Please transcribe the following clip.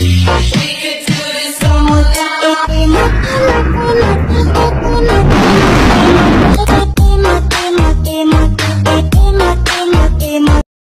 We could do this all night.